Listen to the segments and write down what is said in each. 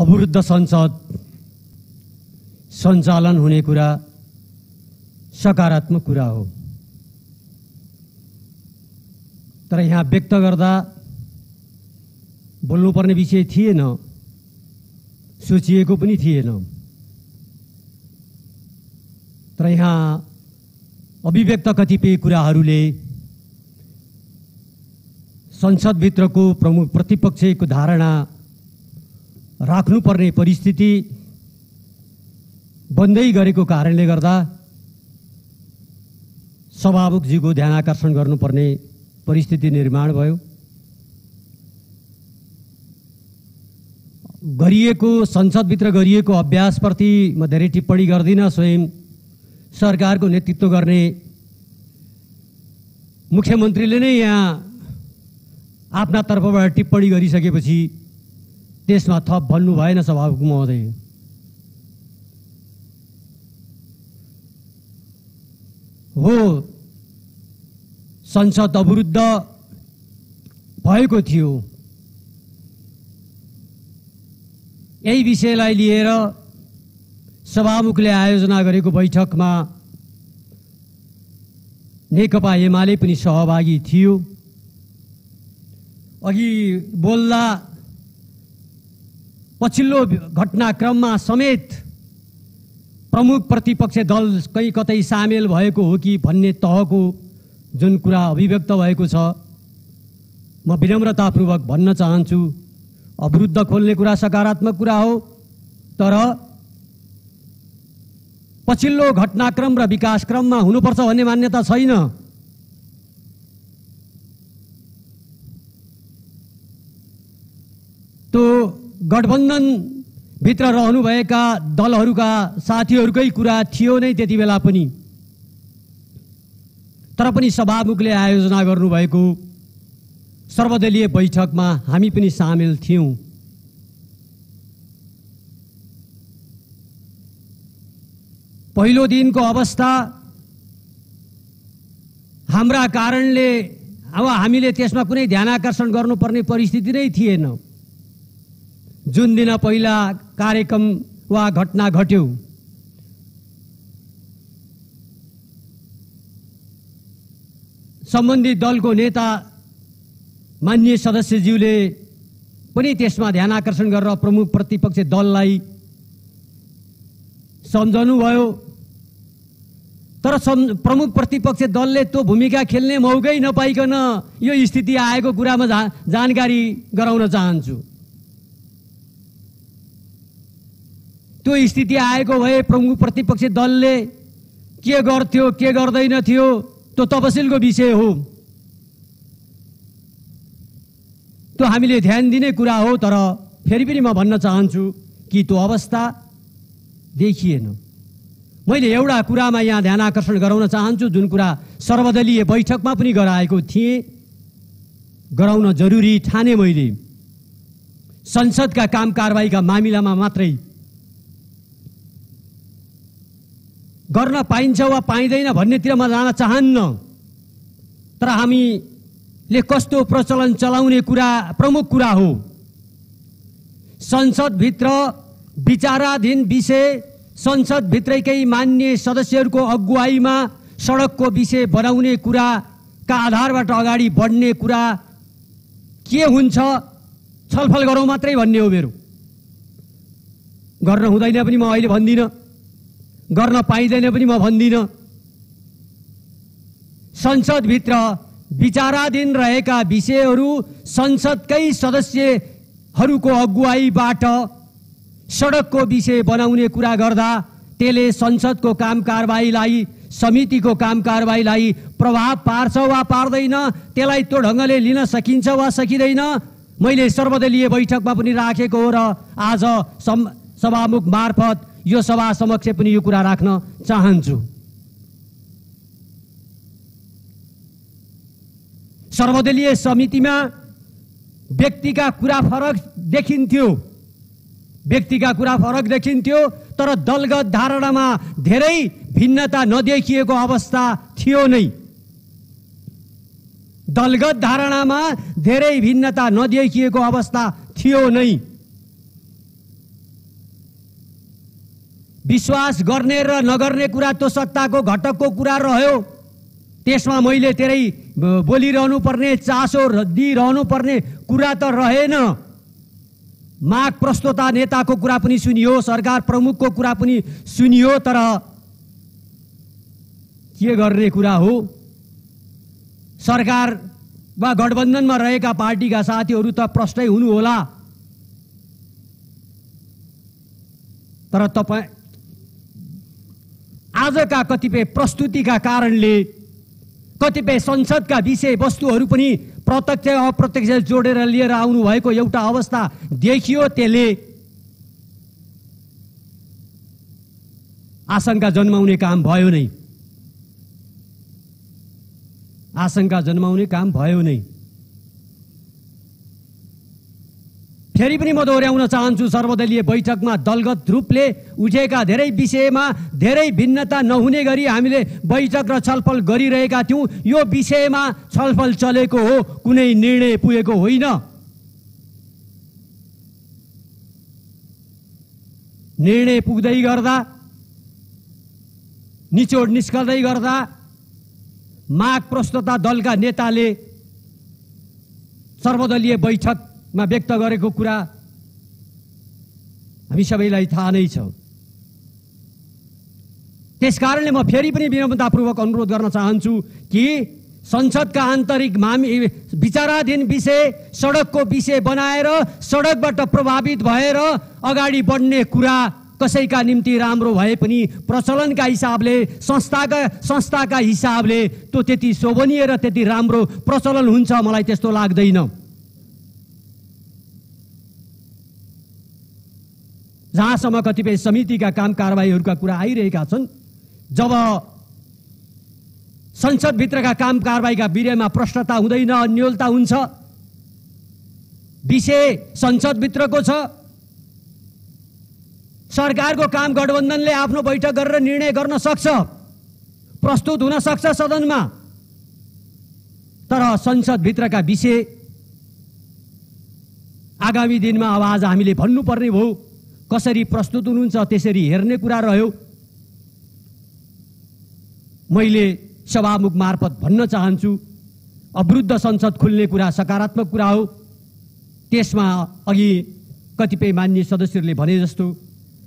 अवरुद्ध संसद सञ्चालन हुने कुरा सकारात्मक कुरा हो। तर यहाँ व्यक्त गर्दा बोल्नुपर्ने विषय थिएन सोचिएको पनि थिएन। तर यहाँ अभिव्यक्त कतिपय कुराहरूले संसदभित्रको प्रमुख प्रतिपक्षको धारणा राख्नुपर्ने परिस्थिति बन्दै गरेको कारणले गर्दा सभामुखजीको ध्यान आकर्षण गर्नुपर्ने परिस्थिति निर्माण भयो। गरिएको संसदभित्र गरिएको अभ्यासप्रति म धेरै टिप्पणी गर्दिनँ स्वयं सरकारको नेतृत्व गर्ने मुख्यमन्त्रीले नै यहाँ आफ्ना तर्फबाट टिप्पणी गरिसकेपछि त्यसमा थप भन्नु भएन सभामुख महोदय। हो संसद अवरुद्ध भएको थियो। यही विषयलाई लिएर सभामुखले आयोजना गरेको बैठकमा नेकपा एमाले पनि सहभागी थियो। अघि बोल्दा पछिल्लो घटनाक्रममा समेत प्रमुख प्रतिपक्ष दल कहीँ कतै सामेल भएको हो कि भन्ने तहको जुन कुरा अभिव्यक्त भएको छ म विनम्रतापूर्वक भन्न चाहन्छु अवरुद्ध खोल्ने कुरा सकारात्मक कुरा हो तर पछिल्लो घटनाक्रम र विकासक्रममा हुनुपर्छ भन्ने मान्यता छैन त्यो गठबन्धनभित्र रहनुभएका दलहरूका साथीहरूकै कुरा थियो नै त्यति बेला पनि। तर पनि सभामुखले आयोजना गर्नुभएको सर्वदलीय बैठकमा हामी पनि सामेल थियौँ। पहिलो दिनको अवस्था हाम्रा कारणले अब हामीले त्यसमा कुनै ध्यान आकर्षण गर्नुपर्ने परिस्थिति नै थिएन। जुन दिन पहिला कार्यक्रम वा घटना घट्यो सम्बन्धित दलको नेता मान्य सदस्यज्यूले पनि त्यसमा ध्यान आकर्षण गरेर प्रमुख प्रतिपक्ष दललाई सम्झाउनुभयो तर सम् प्रमुख प्रतिपक्ष दलले त्यो भूमिका खेल्ने मौकै नपाइकन यो स्थिति आएको कुरामा जा जानकारी गराउन चाहन्छु। त्यो स्थिति आएको भए प्रमुख प्रतिपक्ष दलले के गर्थ्यो के गर्दैन थियो त्यो तपसिलको विषय हो। त्यो हामीले ध्यान दिने कुरा हो तर फेरि पनि म भन्न चाहन्छु कि त्यो अवस्था देखिएन। मैले एउटा कुरामा यहाँ ध्यान आकर्षण गराउन चाहन्छु जुन कुरा सर्वदलीय बैठकमा पनि गराएको थिएँ गराउन जरुरी ठाने मैले। संसदका काम कारवाहीका मामिलामा मात्रै गर्न पाइन्छ वा पाइँदैन भन्नेतिर म जान चाहन्न। तर हामीले कस्तो प्रचलन चलाउने कुरा प्रमुख कुरा हो। संसदभित्र विचाराधीन विषय संसदभित्रैकै मान्य सदस्यहरूको अगुवाईमा सडकको विषय बनाउने कुराका आधारबाट अगाडि बढ्ने कुरा के हुन्छ छलफल गरौँ मात्रै भन्ने हो मेरो। गर्न हुँदैन पनि म अहिले भन्दिनँ। गर्न पाइँदैन पनि म भन्दिनँ। संसदभित्र विचाराधीन रहेका विषयहरू संसदकै सदस्यहरूको अगुवाईबाट सडकको विषय बनाउने कुरा गर्दा त्यसले संसदको काम कारवाहीलाई समितिको काम कारवाहीलाई प्रभाव पार्छ वा पार्दैन त्यसलाई त्यो ढङ्गले लिन सकिन्छ वा सकिँदैन मैले सर्वदलीय बैठकमा पनि राखेको हो र आज सभामुख मार्फत यो सभा समक्ष पनि यो कुरा राख्न चाहन्छु। सर्वदलीय समितिमा व्यक्तिका कुरा फरक देखिन्थ्यो। व्यक्तिका कुरा फरक देखिन्थ्यो तर दलगत धारणामा धेरै भिन्नता नदेखिएको अवस्था थियो नै। दलगत धारणामा धेरै भिन्नता नदेखिएको अवस्था थियो नै। विश्वास गर्ने र नगर्ने कुरा त्यो सत्ताको घटकको कुरा रह्यो। त्यसमा मैले धेरै बोलिरहनु पर्ने चासो दिइरहनु पर्ने कुरा त रहेन। माग प्रस्तोता नेताको कुरा पनि सुनियो सरकार प्रमुखको कुरा पनि सुनियो तर के गर्ने कुरा हो? सरकार वा गठबन्धनमा रहेका पार्टीका साथीहरू त प्रष्टै हुनुहोला। तर तपाईँ आजका कतिपय प्रस्तुतिका कारणले कतिपय संसदका विषय वस्तुहरू पनि प्रत्यक्ष अप्रत्यक्ष जोडेर लिएर आउनुभएको एउटा अवस्था देखियो त्यसले आशंका जन्माउने काम भयो नै। आशंका जन्माउने काम भयो नै। फेरि पनि म दोहोऱ्याउन चाहन्छु सर्वदलीय बैठकमा दलगत रूपले उठेका धेरै विषयमा धेरै भिन्नता नहुने गरी हामीले बैठक र छलफल गरिरहेका थियौँ। यो विषयमा छलफल चलेको हो कुनै निर्णय पुगेको होइन। निर्णय पुग्दै गर्दा निचोड निस्कँदै गर्दा माग प्रस्तोता दलका नेताले सर्वदलीय बैठकमा व्यक्त गरेको कुरा हामी सबैलाई थाहा नै छ। त्यसकारणले म फेरि पनि विनम्रतापूर्वक अनुरोध गर्न चाहन्छु कि संसदका आन्तरिक मामि विचाराधीन विषय सडकको विषय बनाएर सडकबाट प्रभावित भएर अगाडि बढ्ने कुरा कसैका निम्ति राम्रो भए पनि प्रचलनका हिसाबले संस्थाका संस्थाका हिसाबले त्यो त्यति शोभनीय र त्यति राम्रो प्रचलन हुन्छ मलाई त्यस्तो लाग्दैन। जहाँसम्म कतिपय समितिका काम कारवाहीहरूका कुरा आइरहेका छन् जब संसदभित्रका काम कारवाहीका विषयमा प्रश्नता हुँदैन अन्यलता हुन्छ विषय संसदभित्रको छ सरकारको काम गठबन्धनले आफ्नो बैठक गरेर निर्णय गर्न सक्छ प्रस्तुत हुन सक्छ सदनमा तर संसदभित्रका विषय आगामी दिनमा आज हामीले भन्नुपर्ने भयो। कसरी प्रस्तुत हुनुहुन्छ त्यसरी हेर्ने कुरा रह्यो। मैले सभामुख मार्फत भन्न चाहन्छु अवरुद्ध संसद खुल्ने कुरा सकारात्मक कुरा हो। त्यसमा अघि कतिपय मान्य सदस्यहरूले भने जस्तो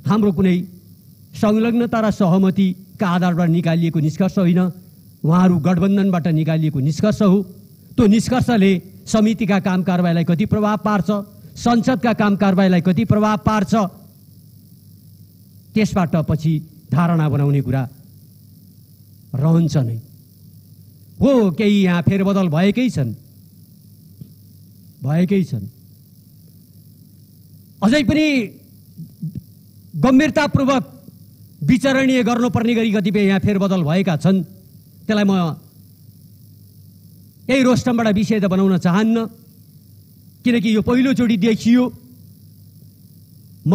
हाम्रो कुनै संलग्नता र सहमतिका आधारबाट निकालिएको निष्कर्ष होइन। उहाँहरू गठबन्धनबाट निकालिएको निष्कर्ष हो। त्यो निष्कर्षले समितिका काम कारवाहीलाई कति प्रभाव पार्छ संसदका काम कारवाहीलाई कति प्रभाव पार्छ त्यसबाट पछि धारणा बनाउने कुरा रहन्छ नै। हो केही यहाँ फेरबदल भएकै छन्। भएकै छन्। अझै पनि गम्भीरतापूर्वक विचरणीय गर्नुपर्ने गरी कतिपय यहाँ फेरबदल भएका छन्। त्यसलाई म यही रोस्टमबाट विषय त बनाउन चाहन्न किनकि यो पहिलोचोटि देखियो। म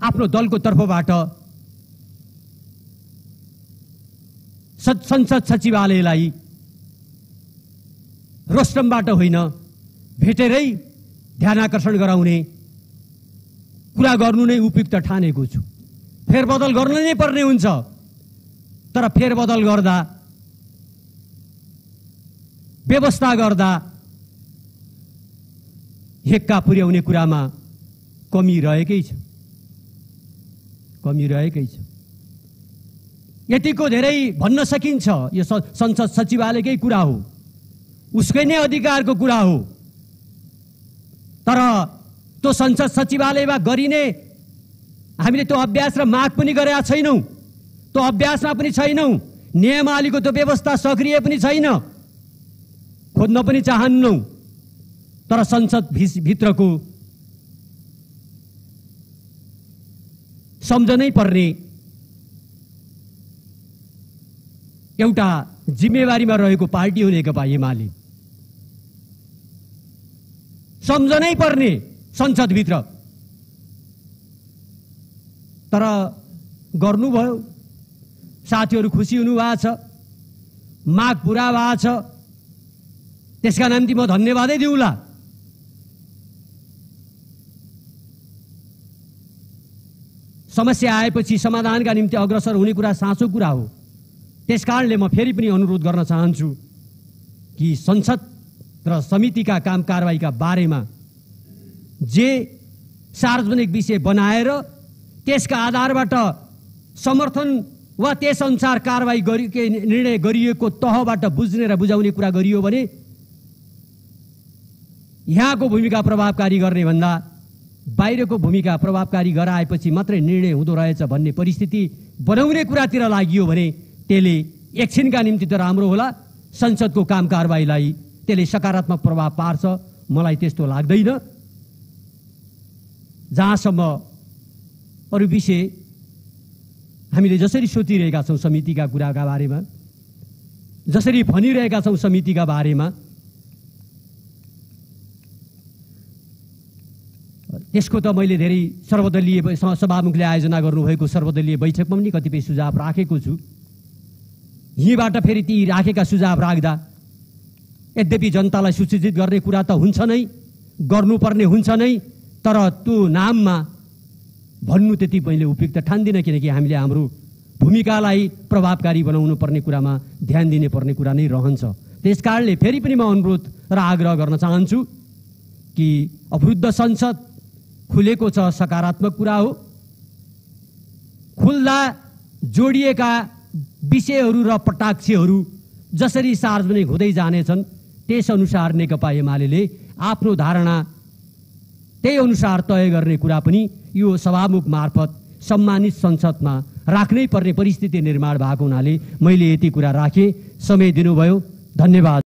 आफ्नो दलको तर्फबाट संसद सचिवालयलाई रोस्टमबाट होइन भेटेरै ध्यान आकर्षण गराउने कुरा गर्नु नै उपयुक्त ठानेको छु। फेरबदल गर्नु नै पर्ने हुन्छ तर फेरबदल गर्दा व्यवस्था गर्दा हेक्का पुर्याउने कुरामा कमी रहेकै छ। कमी रहेकै छ। यतिको धेरै भन्न सकिन्छ यो संसद सचिवालयकै कुरा हो। उसकै नै अधिकारको कुरा हो। तर त्यो संसद सचिवालयमा गरिने हामीले त्यो अभ्यास र माग पनि गरेका छैनौँ। त्यो अभ्यासमा पनि छैनौँ। नियमावलीको त्यो व्यवस्था सक्रिय पनि छैन। खोज्न पनि चाहन्नौँ। तर संसद भित्रको सम्झनै पर्ने। एउटा जिम्मेवारीमा रहेको पार्टी हो नेकपा एमाले। सम्झनै पर्ने संसदभित्र। तर गर्नुभयो साथीहरू खुसी हुनुभएको छ माग पुरा भएको छ। त्यसका निम्ति म धन्यवादै दिउँला। समस्या आएपछि समाधानका निम्ति अग्रसर हुने कुरा साँचो कुरा हो। त्यस कारणले म फेरि पनि अनुरोध गर्न चाहन्छु कि संसद र समितिका काम कारवाहीका बारेमा जे सार्वजनिक विषय बनाएर त्यसका आधारबाट समर्थन वा त्यसअनुसार कारवाही गरि निर्णय गरिएको तहबाट बुझ्ने र बुझाउने कुरा गरियो भने यहाँको भूमिका प्रभावकारी गर्ने भन्दा बाहिरको भूमिका प्रभावकारी गराएपछि मात्रै निर्णय हुँदो रहेछ भन्ने परिस्थिति बनाउने कुरातिर लागियो भने त्यसले एकछिनका निम्ति त राम्रो होला। संसदको काम कारवाहीलाई त्यसले सकारात्मक प्रभाव पार्छ। मलाई त्यस्तो लाग्दैन। जहाँसम्म अरू विषय हामीले जसरी सोचिरहेका छौँ समितिका कुराका बारेमा जसरी भनिरहेका छौँ समितिका बारेमा त्यसको त मैले धेरै सर्वदलीय सभामुखले आयोजना गर्नुभएको सर्वदलीय बैठकमा पनि कतिपय सुझाव राखेको छु। यहीँबाट फेरि ती राखेका सुझाव राख्दा यद्यपि जनतालाई सूचित गर्ने कुरा त हुन्छ नै गर्नुपर्ने हुन्छ नै तर त्यो नाममा भन्नु त्यति मैले उपयुक्त ठान्दिनँ किनकि हामीले हाम्रो भूमिकालाई प्रभावकारी बनाउनु पर्ने कुरामा ध्यान दिने पर्ने कुरा नै रहन्छ। त्यस कारणले फेरि पनि म अनुरोध र आग्रह गर्न चाहन्छु कि अवरुद्ध संसद खुलेको छ सकारात्मक कुरा हो। खुल्दा जोडिएका विषयहरू र पटाक्षहरू जसरी सार्वजनिक हुँदै जानेछन् त्यसअनुसार नेकपा एमाले आफ्नो धारणा त्यही अनुसार तय गर्ने कुरा पनि यो सभामुख मार्फत सम्मानित संसदमा राख्नै पर्ने परिस्थिति निर्माण भएको हुनाले मैले यति कुरा राखेँ। समय दिनुभयो। धन्यवाद।